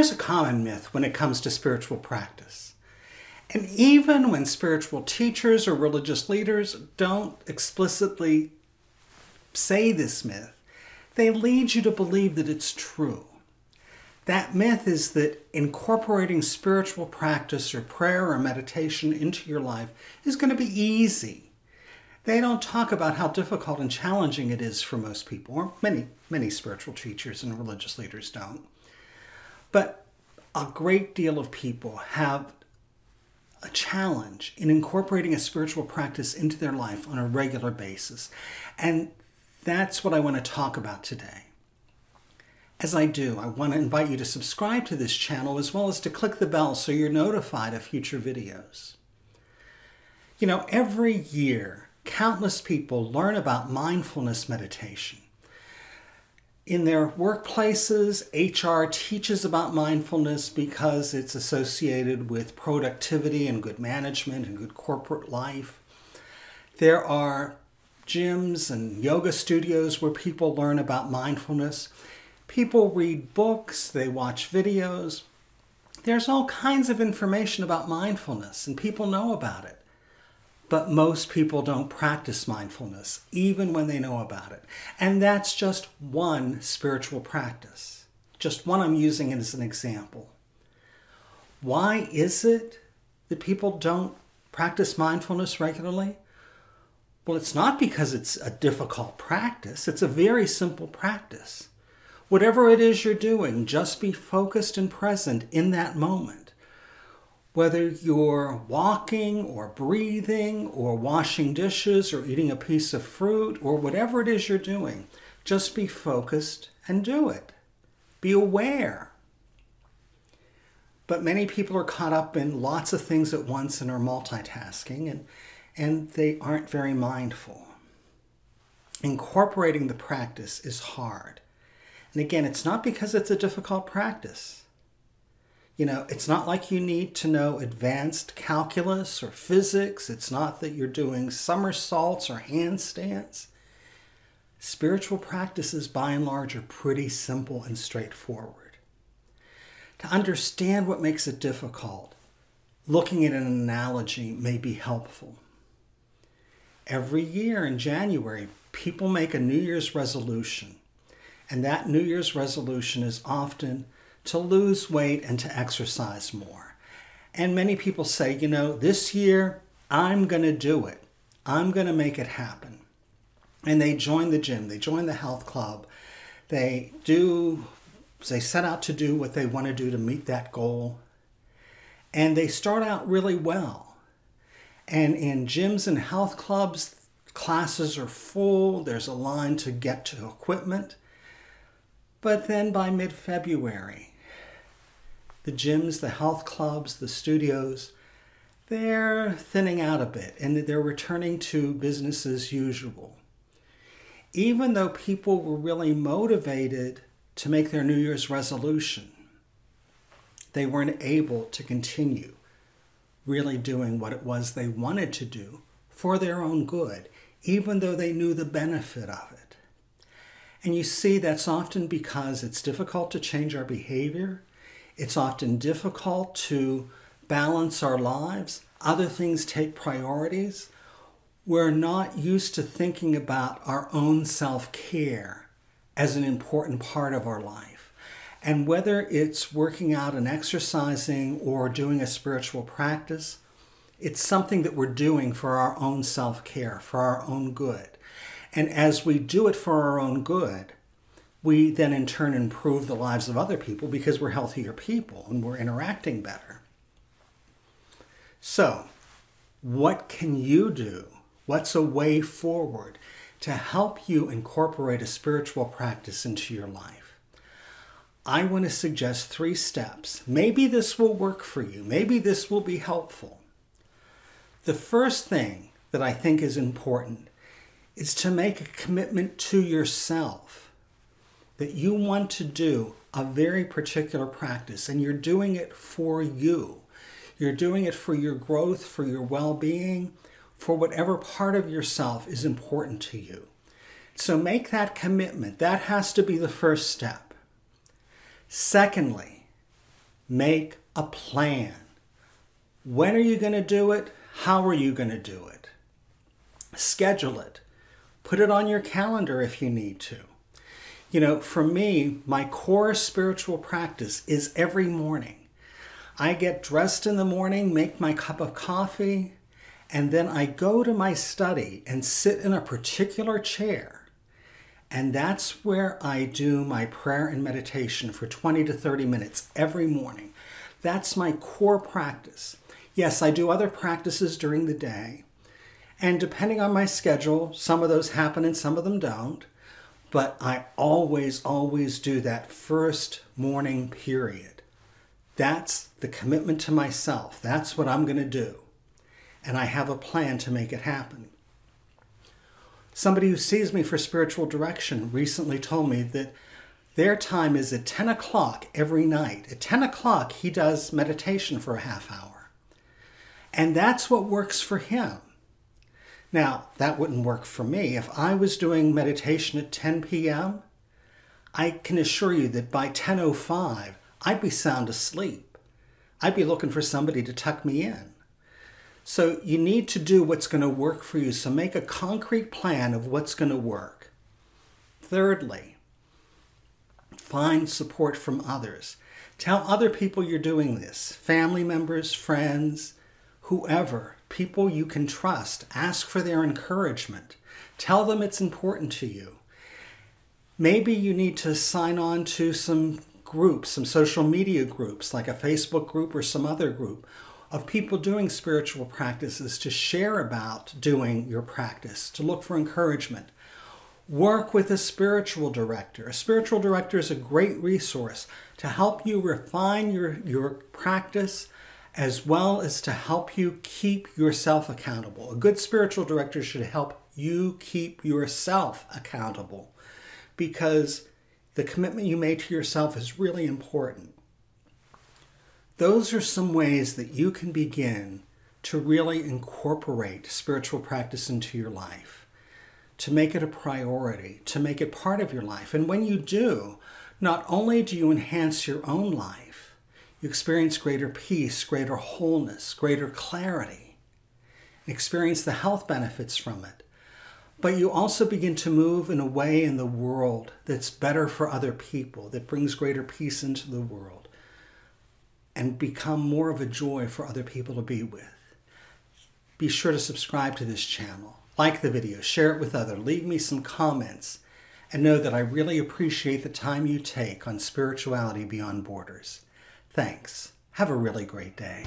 Here's a common myth when it comes to spiritual practice. And even when spiritual teachers or religious leaders don't explicitly say this myth, they lead you to believe that it's true. That myth is that incorporating spiritual practice or prayer or meditation into your life is going to be easy. They don't talk about how difficult and challenging it is for most people, or many, many spiritual teachers and religious leaders don't. But a great deal of people have a challenge in incorporating a spiritual practice into their life on a regular basis. And that's what I want to talk about today. As I do, I want to invite you to subscribe to this channel as well as to click the bell so you're notified of future videos. You know, every year, countless people learn about mindfulness meditation. In their workplaces, HR teaches about mindfulness because it's associated with productivity and good management and good corporate life. There are gyms and yoga studios where people learn about mindfulness. People read books, they watch videos. There's all kinds of information about mindfulness, and people know about it. But most people don't practice mindfulness, even when they know about it. And that's just one spiritual practice, just one I'm using it as an example. Why is it that people don't practice mindfulness regularly? Well, it's not because it's a difficult practice, it's a very simple practice. Whatever it is you're doing, just be focused and present in that moment whether you're walking or breathing or washing dishes or eating a piece of fruit or whatever it is you're doing, just be focused and do it. Be aware. But many people are caught up in lots of things at once and are multitasking and, and they aren't very mindful. Incorporating the practice is hard. And again, it's not because it's a difficult practice. You know, it's not like you need to know advanced calculus or physics. It's not that you're doing somersaults or handstands. Spiritual practices, by and large, are pretty simple and straightforward. To understand what makes it difficult, looking at an analogy may be helpful. Every year in January, people make a New Year's resolution, and that New Year's resolution is often to lose weight and to exercise more. And many people say, you know, this year I'm going to do it. I'm going to make it happen. And they join the gym, they join the health club, they do, they set out to do what they want to do to meet that goal. And they start out really well. And in gyms and health clubs, classes are full, there's a line to get to equipment. But then by mid February, the gyms, the health clubs, the studios, they're thinning out a bit and they're returning to business as usual. Even though people were really motivated to make their New Year's resolution, they weren't able to continue really doing what it was they wanted to do for their own good, even though they knew the benefit of it. And you see, that's often because it's difficult to change our behavior it's often difficult to balance our lives. Other things take priorities. We're not used to thinking about our own self care as an important part of our life. And whether it's working out and exercising or doing a spiritual practice, it's something that we're doing for our own self care, for our own good. And as we do it for our own good, we then in turn improve the lives of other people because we're healthier people and we're interacting better. So, what can you do? What's a way forward to help you incorporate a spiritual practice into your life? I want to suggest three steps. Maybe this will work for you. Maybe this will be helpful. The first thing that I think is important is to make a commitment to yourself that you want to do a very particular practice and you're doing it for you. You're doing it for your growth, for your well being, for whatever part of yourself is important to you. So make that commitment. That has to be the first step. Secondly, Make a plan. When are you going to do it? How are you going to do it? Schedule it. Put it on your calendar if you need to. You know, for me, my core spiritual practice is every morning. I get dressed in the morning, make my cup of coffee, and then I go to my study and sit in a particular chair. And that's where I do my prayer and meditation for 20 to 30 minutes every morning. That's my core practice. Yes, I do other practices during the day. And depending on my schedule, some of those happen and some of them don't. But I always, always do that first morning period. That's the commitment to myself. That's what I'm going to do and I have a plan to make it happen. Somebody who sees me for spiritual direction recently told me that their time is at 10 o'clock every night. At 10 o'clock, he does meditation for a half hour. And that's what works for him. Now, that wouldn't work for me. If I was doing meditation at 10 p.m., I can assure you that by 10.05, I'd be sound asleep. I'd be looking for somebody to tuck me in. So you need to do what's going to work for you. So make a concrete plan of what's going to work. Thirdly, find support from others. Tell other people you're doing this family members, friends, whoever, people you can trust. Ask for their encouragement. Tell them it's important to you. Maybe you need to sign on to some groups, some social media groups like a Facebook group or some other group, of people doing spiritual practices to share about doing your practice, to look for encouragement. Work with a spiritual director. A spiritual director is a great resource to help you refine your, your practice as well as to help you keep yourself accountable. A good spiritual director should help you keep yourself accountable because the commitment you made to yourself is really important. Those are some ways that you can begin to really incorporate spiritual practice into your life, to make it a priority, to make it part of your life. And when you do, not only do you enhance your own life, you experience greater peace, greater wholeness, greater clarity, experience the health benefits from it. But you also begin to move in a way in the world that's better for other people, that brings greater peace into the world and become more of a joy for other people to be with. Be sure to subscribe to this channel, like the video, share it with others, leave me some comments, and know that I really appreciate the time you take on spirituality beyond borders. Thanks. Have a really great day.